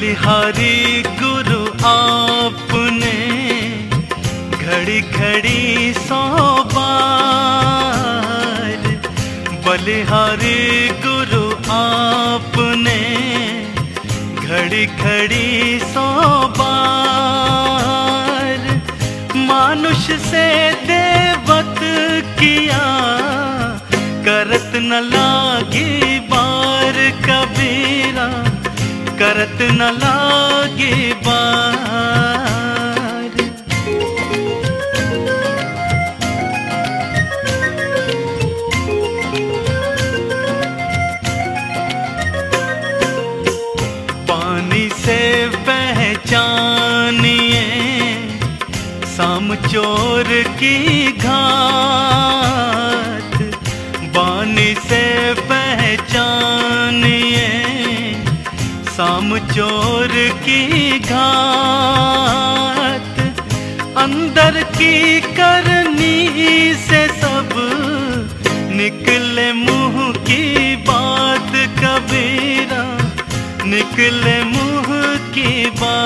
बलिहारी गुरु आपने घड़ी घड़ी सौ बार बलिहारी गुरु आपने घड़ी घड़ी सौ बार मानुष से देवत किया, करत न लागी करत न लागी बार पानी से पहचानिए साम चोर की की करनी से सब निकले मुँह की बात कबीरा, निकले मुँह की बात।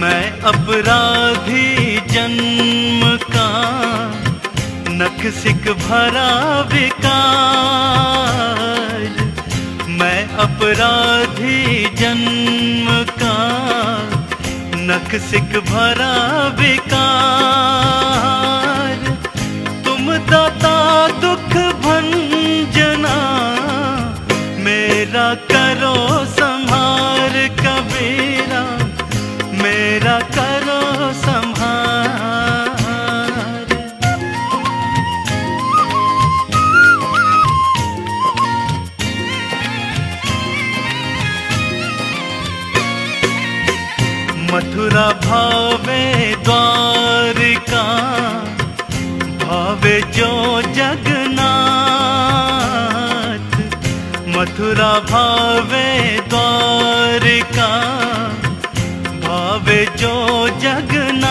मैं अपराधी सिक भरा विकार। मैं अपराधी जन्म का नख सिक भरा विकार। मथुरा भावे द्वारिका, भावे जो जगन्नाथ। मथुरा भावे द्वारिका, भावे जो जगन्नाथ।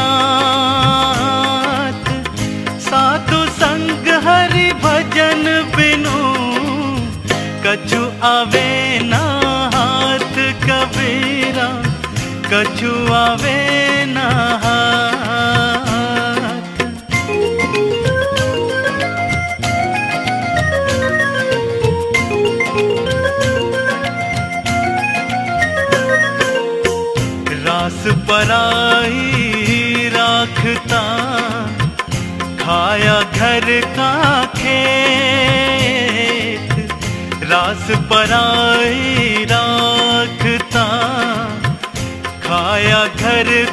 साधु संग हरि भजन बिनु, कछु आवे ना कछु आवे ना हाथ। रास पराई राखता खाया घर का खेत। रास पराई राखता खाया घर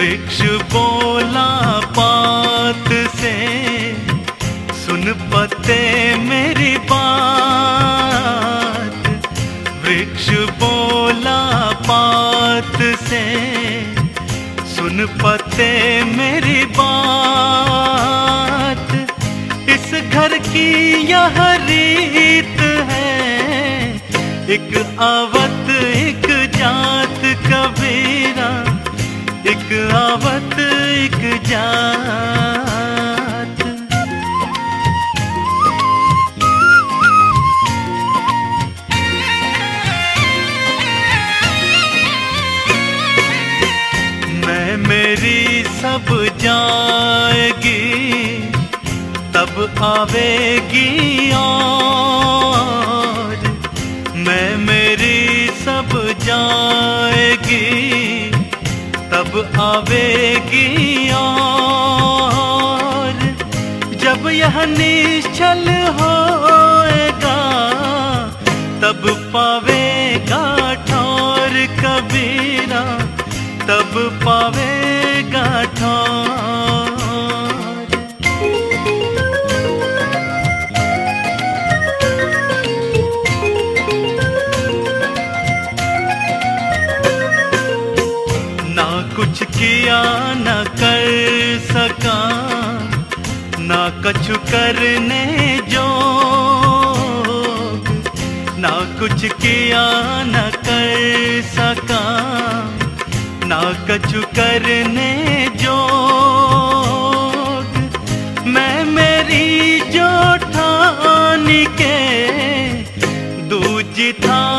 वृक्ष बोला पात से सुन पते मेरी बात। वृक्ष बोला पात से सुन पते मेरी बात। इस घर की यह रीत है, एक आवत आवत एक जात। मैं मेरी सब जाएगी तब आवेगी और। मैं मेरी सब तब आवेगी और जब यह निश्चल होएगा तब पावेगा ठौर कबीरा तब पावेगा ठौर किया न कर सका। ना कछु करने जो ना कुछ किया न कर सका। ना कछु करने जो मैं मेरी जो ठान के दूज था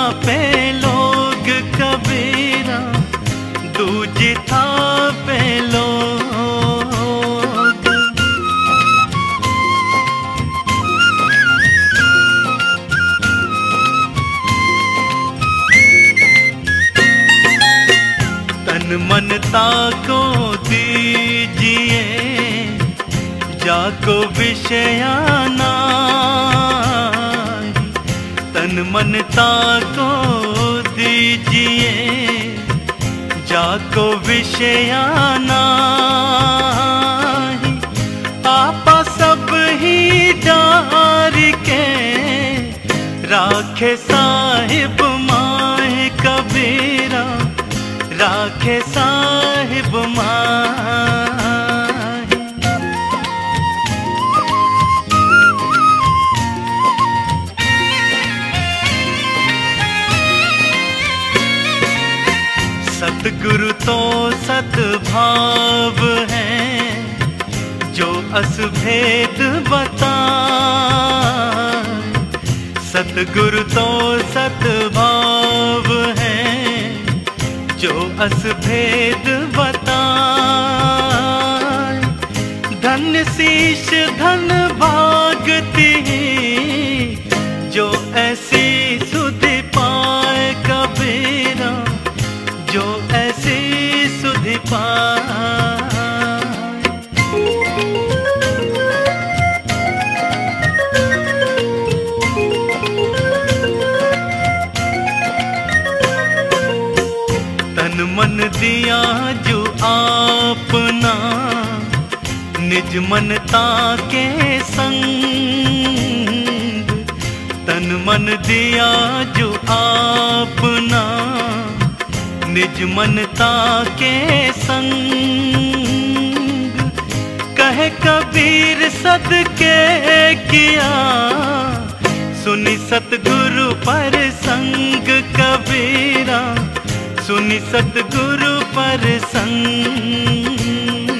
मन ताको दीजिए जाको विषयाना तन मन ताको दीजिए जाको विषयाना आपा सब ही डार के राखे साहिब कबीरा राखे साहिब माए सतगुरु तो सद्भाव है जो असभेद बता सतगुरु तो सद्भाव है जो असभेद बता धन शीश धन भागती जो ऐसी निज मनता के संग, तन मन दिया जो आपना, निज मनता के संग। कह कबीर सद के किया, सुनी सतगुरु पर संग कबीरा, सुनी सतगुरु पर संग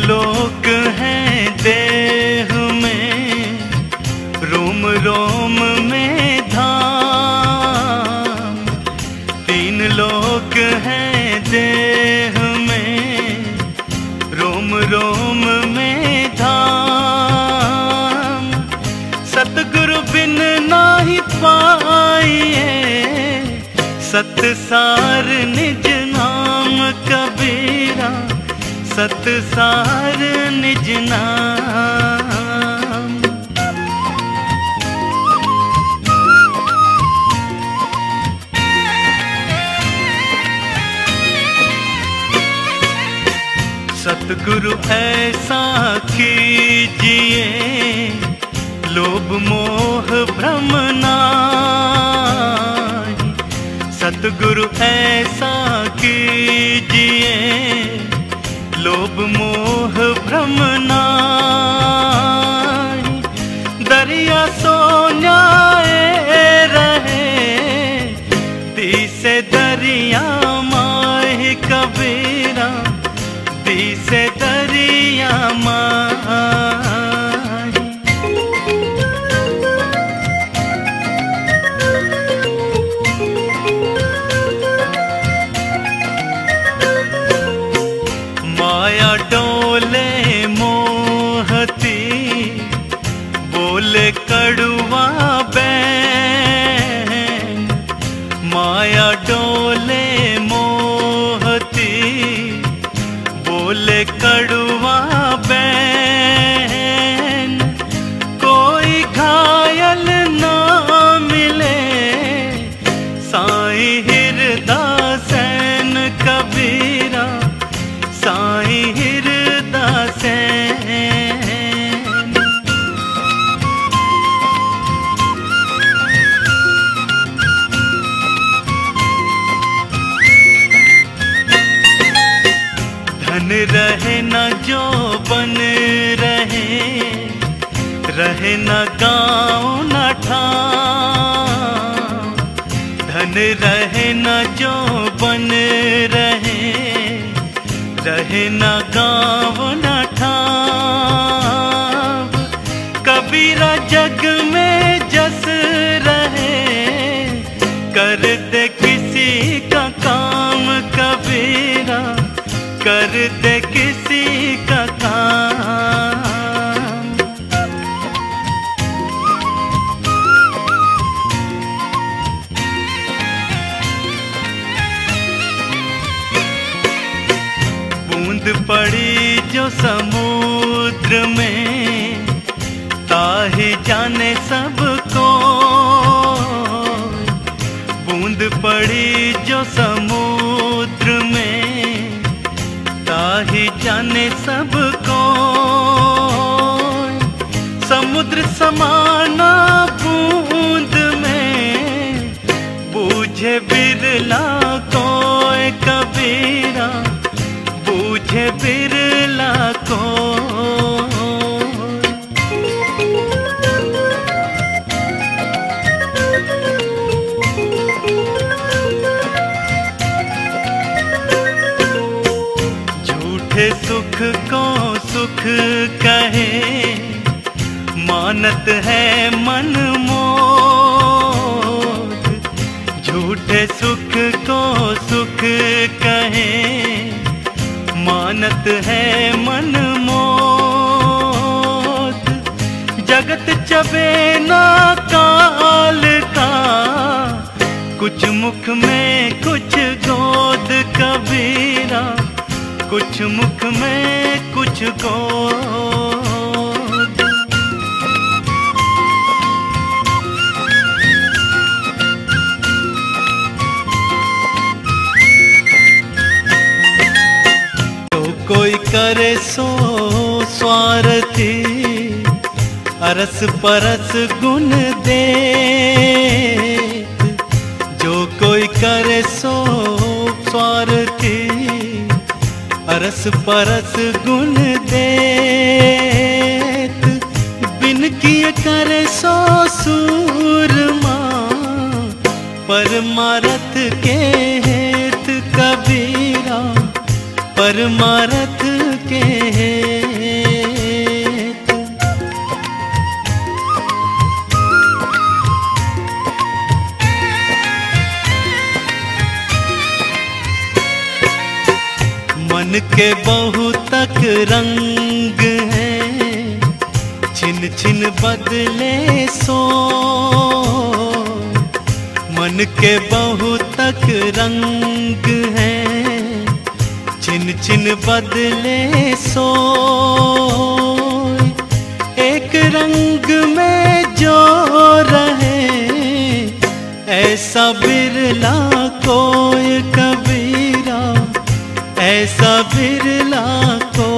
लोक हैं देह में, रोम रोम में धाम। तीन लोक हैं देह में, रोम रोम में धाम। सतगुरु बिन नाही पाइए, सतसार निज सतसार निज नाम। सतगुरु ऐसा कीजिए लोभ मोह भ्रम सतगुरु ऐसा कीजिए लोभ मोह भ्रम धन रहे न जो बन रहे रहे न गाँव न कबीरा जग में जस रहे कर दे किसी का काम कबीरा कर दे जो समुद्र में ताही जाने सबको समुद्र समाना बूंद में बूझे बिरला कोई कबीरा, बूझे बिरला को सुख कहे, मानत है मन मोद। झूठे सुख को सुख कहे, मानत है मन मोद। जगत चबे ना काल का, कुछ मुख में कुछ गोद कबीरा। कुछ मुख में कुछ गोद तो कोई करे सो स्वार्थी, अरस परस गुण दे जो कोई करे सो स्वार्थी अरस परस गुण दे बिन किए करे सो सूरमा परमारथ के हेत कबीरा, परमारथ के हेत के बहुतक रंग है। छिन छिन बदले सो। मन के बहुतक रंग है। छिन छिन बदले सो। एक रंग में जो रहे, ऐसा बिरला कोई ऐसा बिरला को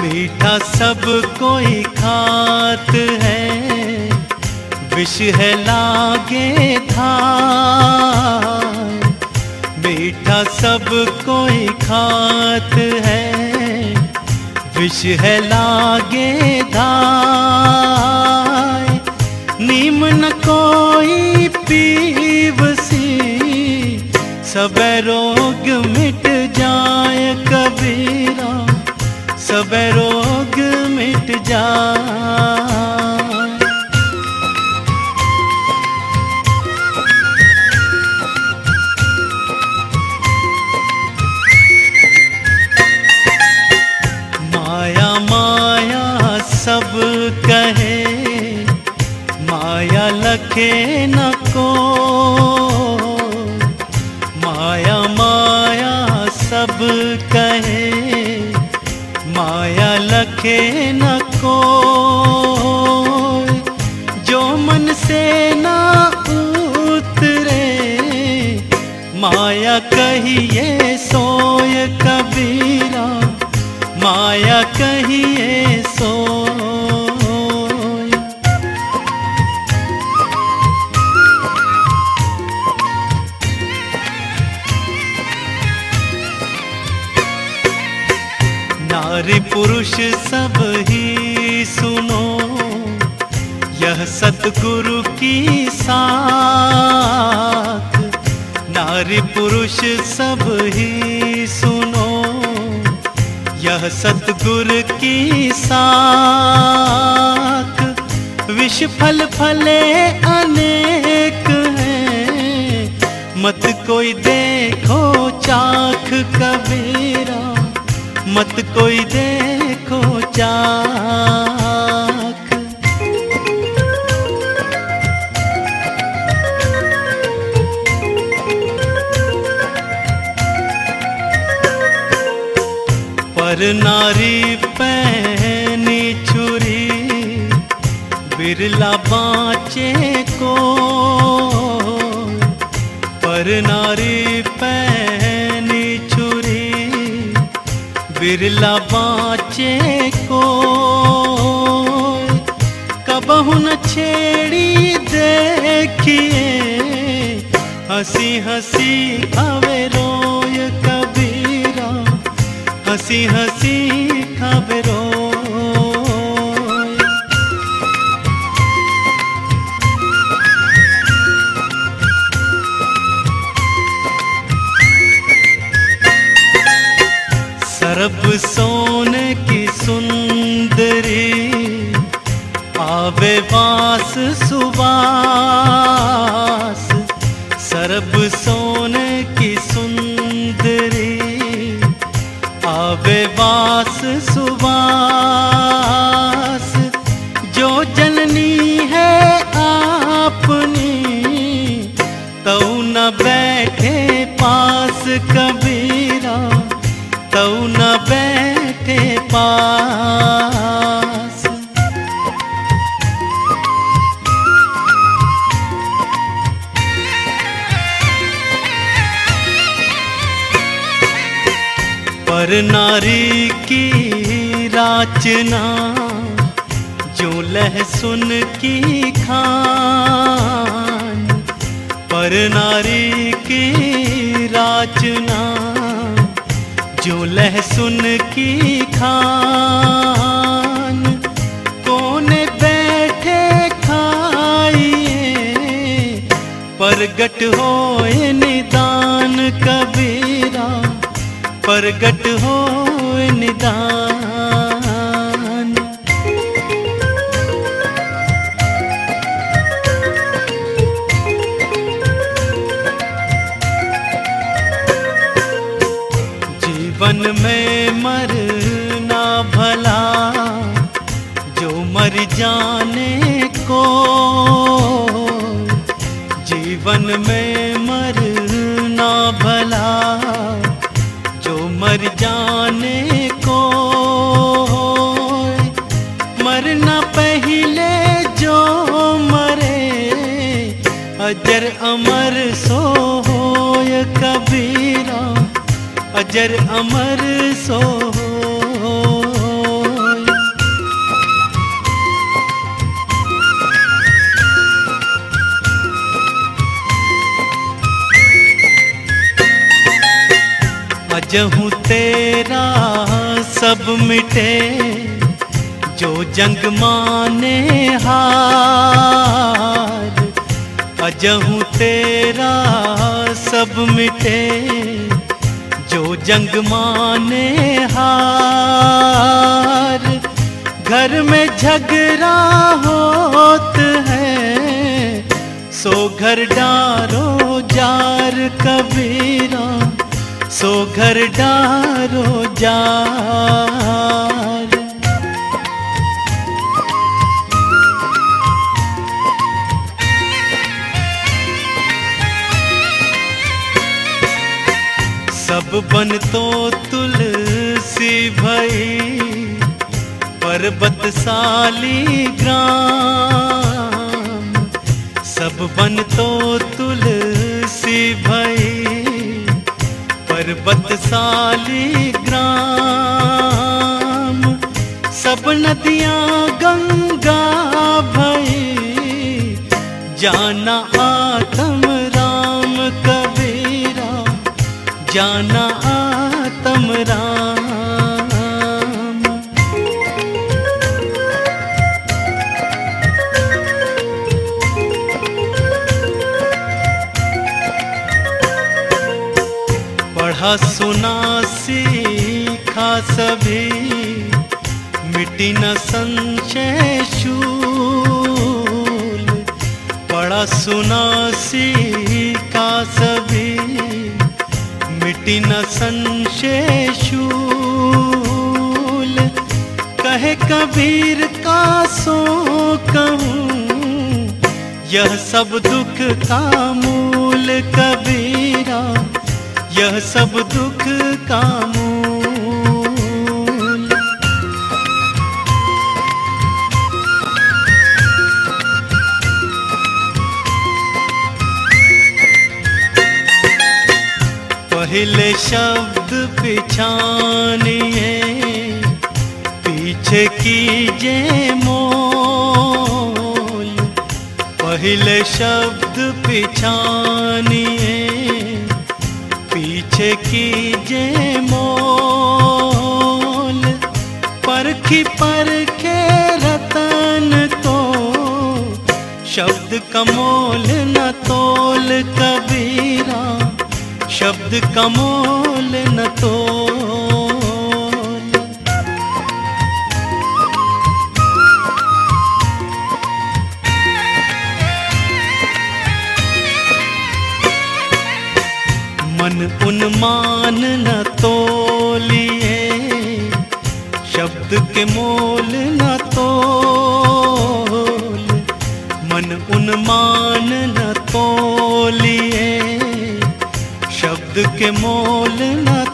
मीठा सब कोई खात है, विष है लागे था मीठा सब कोई खात विष है लागे धाय नीम न कोई पीवसी सब रोग मिट जाए कबीरा। सब रोग मिट जाए कहिए सोय कबीरा, माया कहिए सो नारी पुरुष सब ही सुनो, यह सतगुरु की सा नारी पुरुष सब ही सुनो, यह सतगुर की साथ विष फल फले अनेक हैं, मत कोई देखो चाख कबीरा, मत कोई देखो चाख। पर नारी पहनी छुरी, बिरला बाँचे को। पर नारी पहनी छुरी, बिरला बाँचे को। कबहु न छेड़ी देखिए, हँसी हँसी खावे रोय कबीरा हँसी हँसी खावे रोय सरब सोने की सुंदरी आवे वास सुबास आवे वास राचना जो लहसुन की खान, पर नारी की राचना जो लहसुन की खान, कोने बैठे खाइए, परगट हो निदान कबीरा, परगट हो निदान मरना भला, जो मर जाने को, जीवन में मरना भला, जो मर जाने को, मरना पहले जो मरे, अजर अमर सो होय कबीरा। अजर अमर सो। अजहू तेरा सब मिटे, जो जंग माने हार अजहू तेरा सब मिटे जंग माने हार। घर में झगड़ा होत है, सो घर डारो जार कबीरा, सो घर डारो जार। बन तो तुलसी भई पर्वत साली ग्राम। सब बन तो तुलसी भई पर्वत साली ग्राम। सब नदियाँ गंगा भई, जाना आत्म जाना आतम राम। पढ़ा, सुना, सीखा सभी मिट्टी न संशय शूल। पढ़ा, सुना, सीखा सभी। मिटी न संशेषूल। कहे कबीर का सो कहूँ, यह सब दुख का मूल कबीरा। यह सब दुख का मूल पहले शब्द पिछानिए पीछे कीजिए मोल। पहले शब्द पिछानिए पीछे कीजिए मोल। परखी परखे रतन तो। शब्द कमोल न तोल कबीरा। शब्द कमोल न तोल। मन उन्मान न तोलिए, शब्द के मोल न तोल। मन उन्मान न के मोल न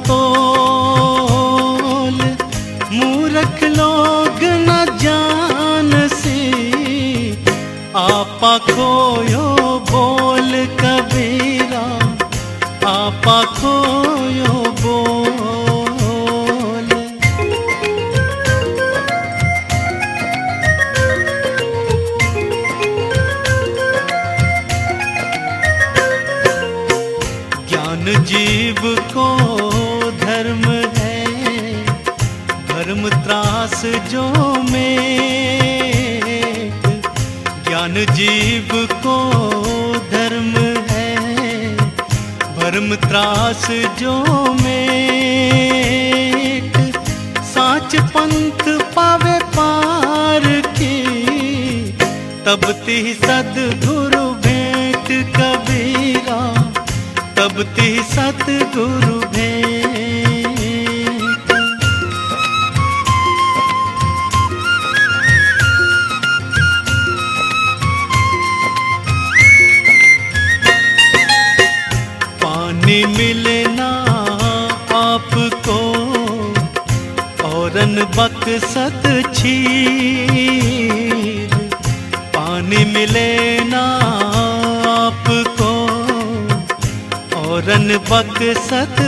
संग